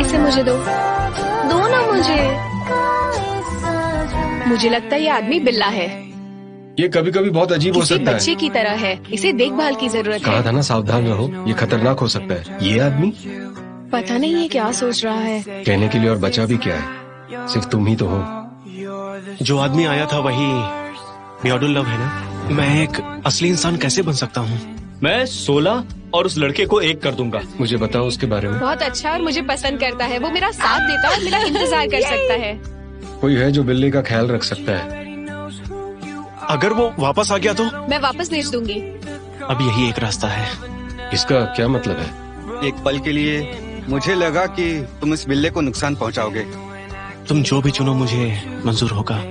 इसे मुझे दो। दो ना मुझे। मुझे लगता है ये आदमी बिल्ला है। ये कभी कभी बहुत अजीब हो सकता बच्चे है। बच्चे की तरह है। इसे देखभाल की ज़रूरत कहा था ना सावधान रहो। ये खतरनाक हो सकता है। ये आदमी? पता नहीं ये क्या सोच रहा है। कहने के लिए और बचा भी क्या है? सिर्फ़ तुम ही तो हो। जो आदमी आया था वही बियाडुल लव है ना? मैं एक असली इंसान कैसे बन सकता हूँ? मैं सोलह और उस लड़के को एक कर दूँगा। मुझे बताओ उसके बारे में। बहुत अच्छा और मुझे पसंद करता है। वो मेरा साथ देता है मेरा इंतज़ार कर सकता है। कोई है जो बिल्ली का ख्याल रख सकता है? अगर वो वापस आ गया तो? मैं वापस भेज दूँगी। अब यही एक रास्ता है। इसका क्या मतलब है? एक पल के लिए मुझे लगा कि तुम इस बिल्ले को नुकसान पहुंचाओगे। तुम जो भी चुनो मुझे मंजूर होगा।